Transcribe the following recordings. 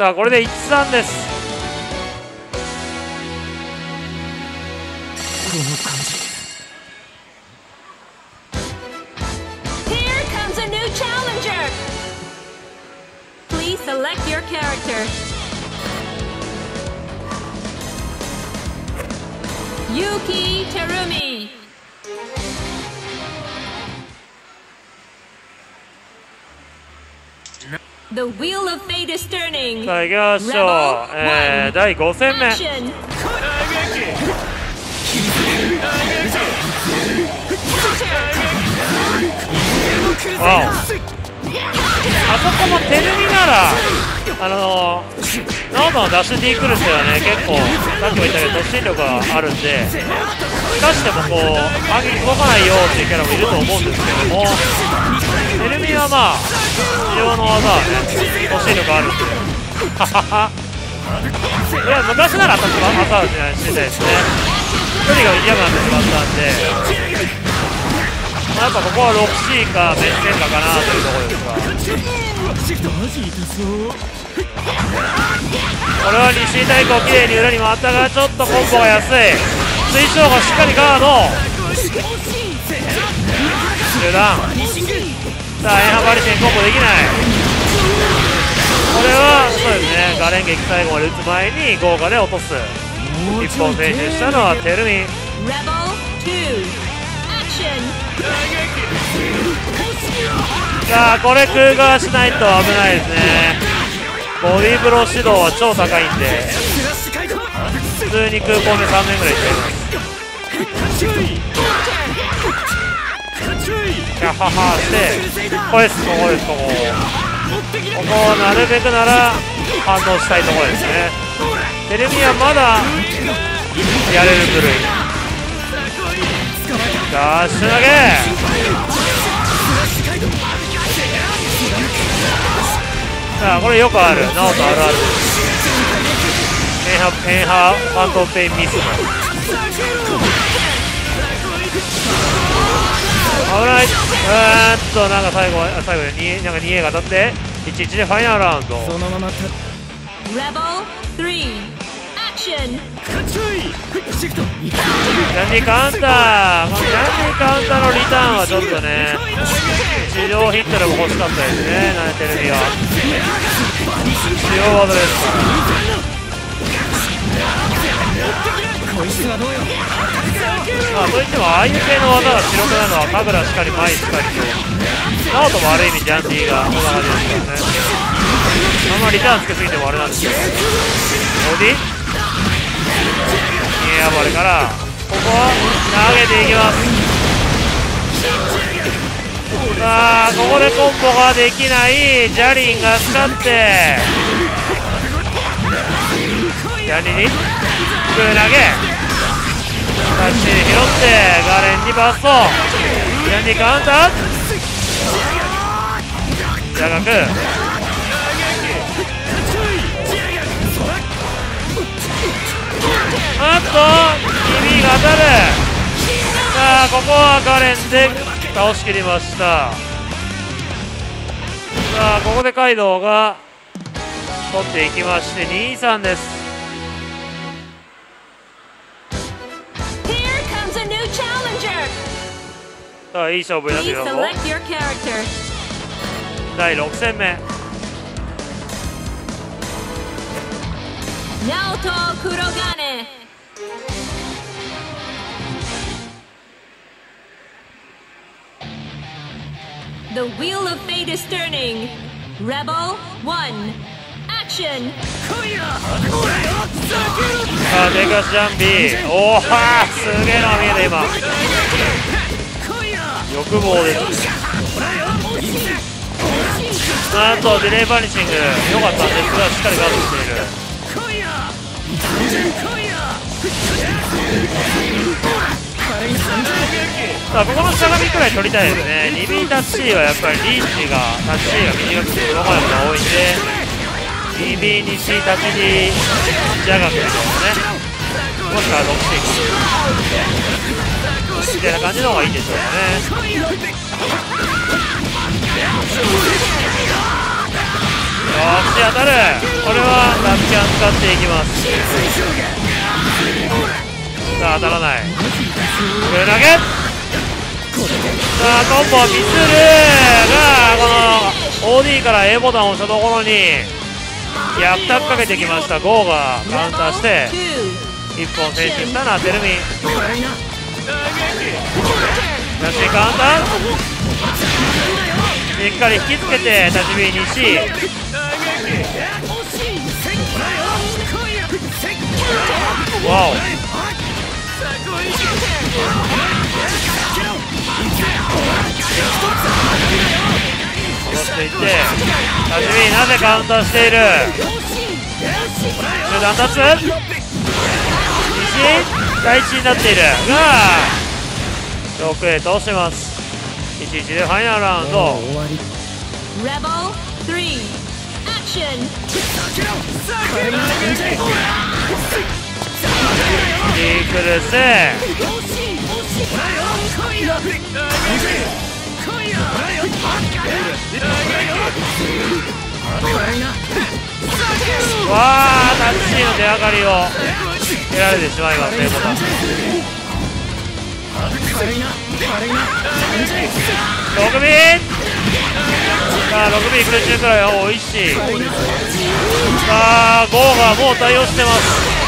さあこれで13ですこの感じ Here comes a new challenger! Please select your character. Yuki Terumi. The wheel of fate is turning. さあ行きましょう、えー、第5戦目あそこもテルミならあのー、どんどんダッシュ D クルスはね結構さっきも言ったけど突進力があるんでしかしてもこう反撃動かないよっていうキャラもいると思うんですけどもテルミはまあ非常の技はね突進力あるんではははいや昔なら私は技をしてたいですね距離が短くなってしまったんで。まあ、やっぱここは 6C かメッセンカかな。というところですがこれは西太鼓きれいに裏に回ったがちょっとコンボが安い。水晶がしっかりガード。中断さあエンハバリシンコンボできない。これはそうですね。ガレン撃最後まで打つ前に豪華で落とす。一本選手したのはテルミ。Rebel 2. Action! さあこれ空ガーしないと危ないですね。ボディーブロー指導は超高いんで。普通に空港で3年ぐらい使いますキャハハしてこれですここですここ。ここをなるべくなら反応したいところですね。テレビはまだやれる部類。ダッシュ投げ。さあこれよくある。ナオトあるある。ペンハペンハファントペンミス危ないうーんとなんか最後あ最後で 2, なんか 2A が当たって11でファイナルラウンドそのままた Rebel 3. Action! シフトジャンディカウンターこャンディカウンターのリターンはちょっとね地上ヒットでも欲しかったですねナイテレビは強技ですからこいつはどうよまあといってもああいう系の技が白くなのは神楽しかり前しかりとナオトもある意味ジャンディがこんな感じですからね。あんまりリターンつけすぎてもあれなんですけどボディ？逃げ暴れからここは投げていきます。さあここでコンボができないジャリンが使って。ジャリに空投げ。タッチで拾ってガレンにバストジャンディカウンタージャガクあっと君が当たるさあここはガレンで倒しきりましたさあここでカイドウが取っていきまして2-3ですさあいい勝負になって Please きたぞ select your character. 第6戦目 Naoto Kurogane. The wheel of fate is turning. Rebel 1. Action! さあデカスジャンビーおおすげえのが見えた今 欲望ですなんとディレイバニシング良かったんですがしっかりガードしている。さあここのしゃがみくらい取りたいですね2 b タッチはやっぱりリーチがタッチが短くて届かないことが多いんで 2B に C タッチにジャガクでしょうね。もしくは6シみたいな感じの方がい。いんでしょうかねよし当たるこれはラッキャン使ってい。きますさあ当たらない上投げさあコンボミスるがこの OD から A ボタンを押したところにヤクタッかけてきました。ゴーがカウンターして一本選手したのはテルミラシカウンターしっかり引きつけて立ち火西わお戻していって立ち火なぜカウンターしている？中断タッツ西第一になっている。が。奥へ通してます。11でファイナルラウンド。終わり Rebel 3 Action リークルスわあタッチの出上がりを得られてしまいますねボタ。ン6ビさあ6ビ空中からいおいしいさあゴーがもう対応してます。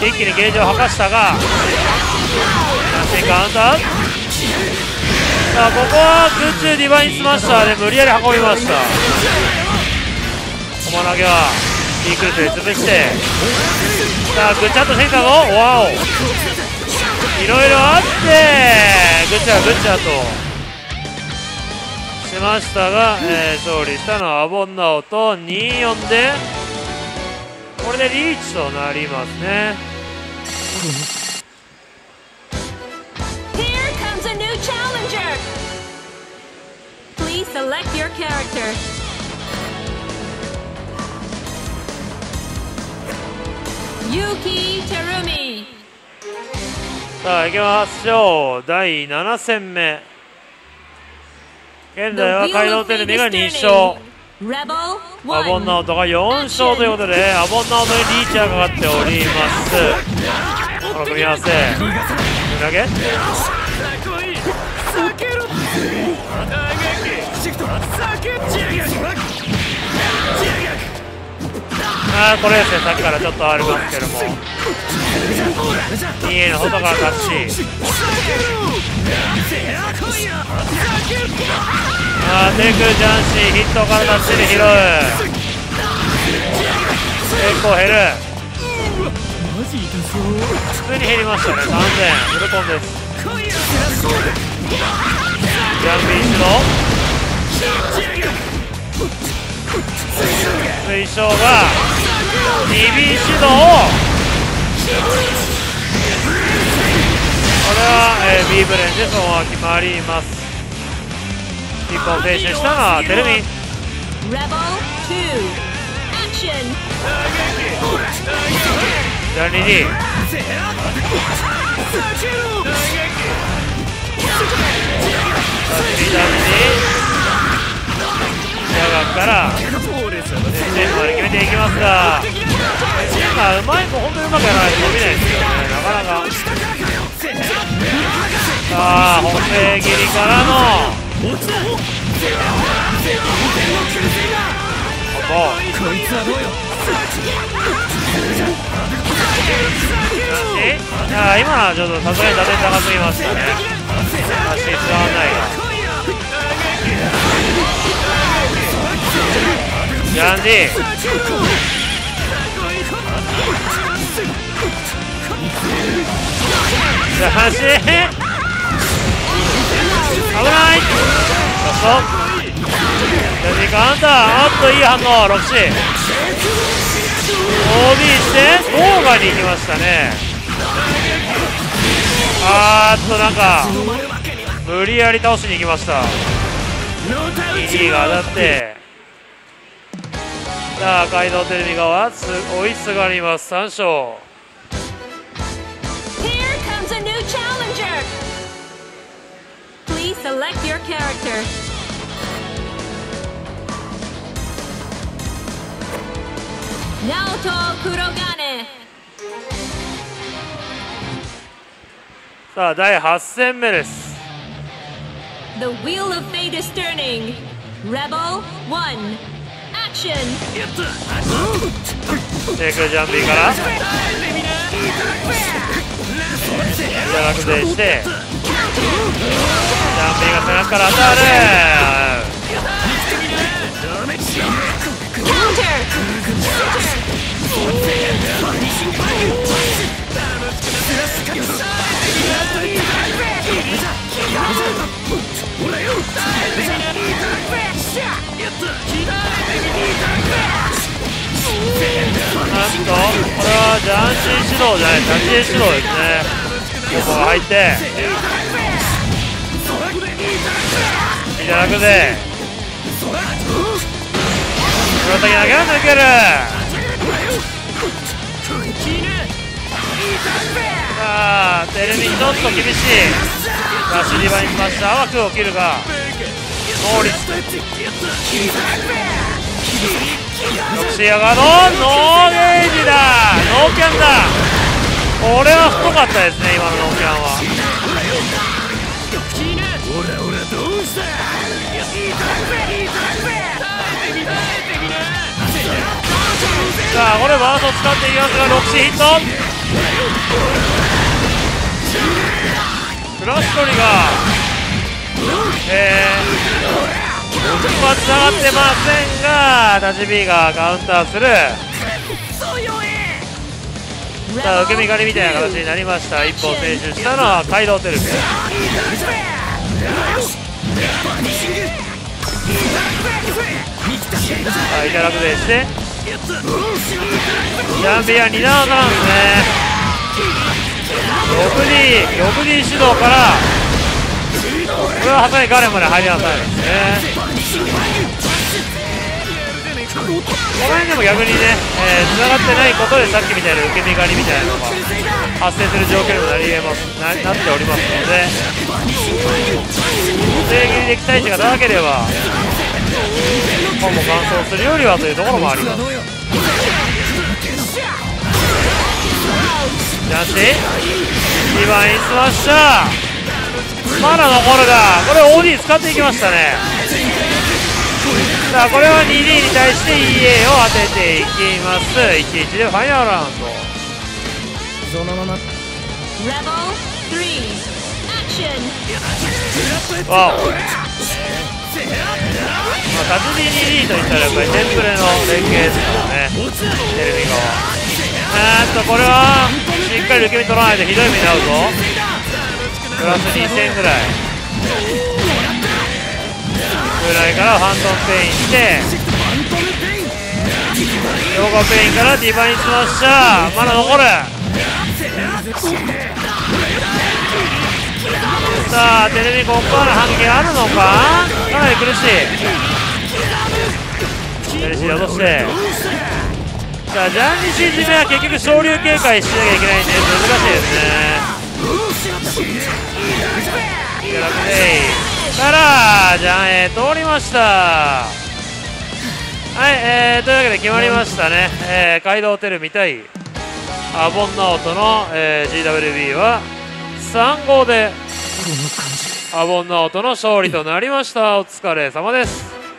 一気にゲージを吐かしたが新カウンターさあここは空中ディバインスマッシャーで無理やり運びました駒投げはリークルスで潰してさあぐちゃっと変化をわおいろいろあってぐちゃぐちゃと。しましたが、えー、勝利したのはアボンナオと24でこれでリーチとなりますね。ユキ・テルミ。さあ行きましょう。第7戦目。現在は街道テレビが is 2 turning. 勝アボンナ1オトが4勝ということでアボンナオトにリーチがかかっております。この組み合わせ。投げあーこれですね。さっきからちょっとありますけども。2A の外からタッチ。あーテイクジャンシーヒットからタッチで拾う。結構減る。普通に減りましたね。3000フルコンです。ジャンピンシド推奨が。2 b 指導を。これは、えー、B ブレンでそのまま決まります。一本選手したのはテレミ Rebel 2 Action. ジャンリリージャンリリジャガからセンターで決めていきますがセンターうまいも本当にうまくやらないと伸びないですよねなかなかさあ補正切りからのコンボこいつはどうよいや今のはちょっとさすがに打点高すぎましたね足伝わないがジャンディジャンシー危ない。そう。ジャンディカウンターあっといい反応 6C OB して。オーガに行きましたね。あーっとなんか無理やり倒しに行きました。2が当たってさあ街道テレビ側す追いすがります3勝.さあ第8戦目です The wheel of fate is turning. Rebel 1. テクジャンピーから。じゃ落勢して。ジャンピーが背中から当たるほらよなんとこれはジャンシー指導じゃない立ち絵指導ですねここが入っていただくぜ黒崎投げを抜けるさあテレビちょっと厳しい。ラッシュリバに来ました枠を切るが。能率シアガのノーゲージだ。ノーキャンだ。これは太かったですね今のノーキャンは。さあこれバースト使っていきますがロクシーヒット。クラッシュトリガー。えー。まあ繋がってませんがタジビーがカウンターする。さあ受け身狩りみたいな形になりました。一歩選手したのはカイドウテルビ。さあいただくでしてジャンピア2段技なんですね 6D 6D 指導からこれはハサミガレンまで入りなさいですね。この辺でも逆にね、えー、繋がってないことでさっきみたいな受け身狩りみたいなのが発生する状況にもなりえますななっておりますので正義的対値が長ければ本も完走するよりはというところもあります。ジャンシー2番インスマッシャーまだ残るがこれ OD 使っていきましたね。さあこれは 2D に対して EA を当てていきます。11でファイナルラウンド。そのまま。Rebel 3. Action. わお。まあ、達人 2D といったらやっぱりテンプレの連携ですからね。テレビ側。えーっとこれはしっかり受け身取らないとひどい目に遭うぞ。プラス2000ぐらい。ぐらいからファントムペインしてヨガペインからディバインスマッシャーまだ残る。さあテレビここから反撃あるのか？かなり苦しい。テレビ落として。さあジャンリシー締めは結局昇竜警戒しなきゃいけないんで難しいですね。キャラクデイからジャンへ通りました。はい、えー、というわけで決まりましたね、えー、街道テルみたい。アボンナオトの、えー、GWB は3号でアボンナオトの勝利となりましたお疲れ様です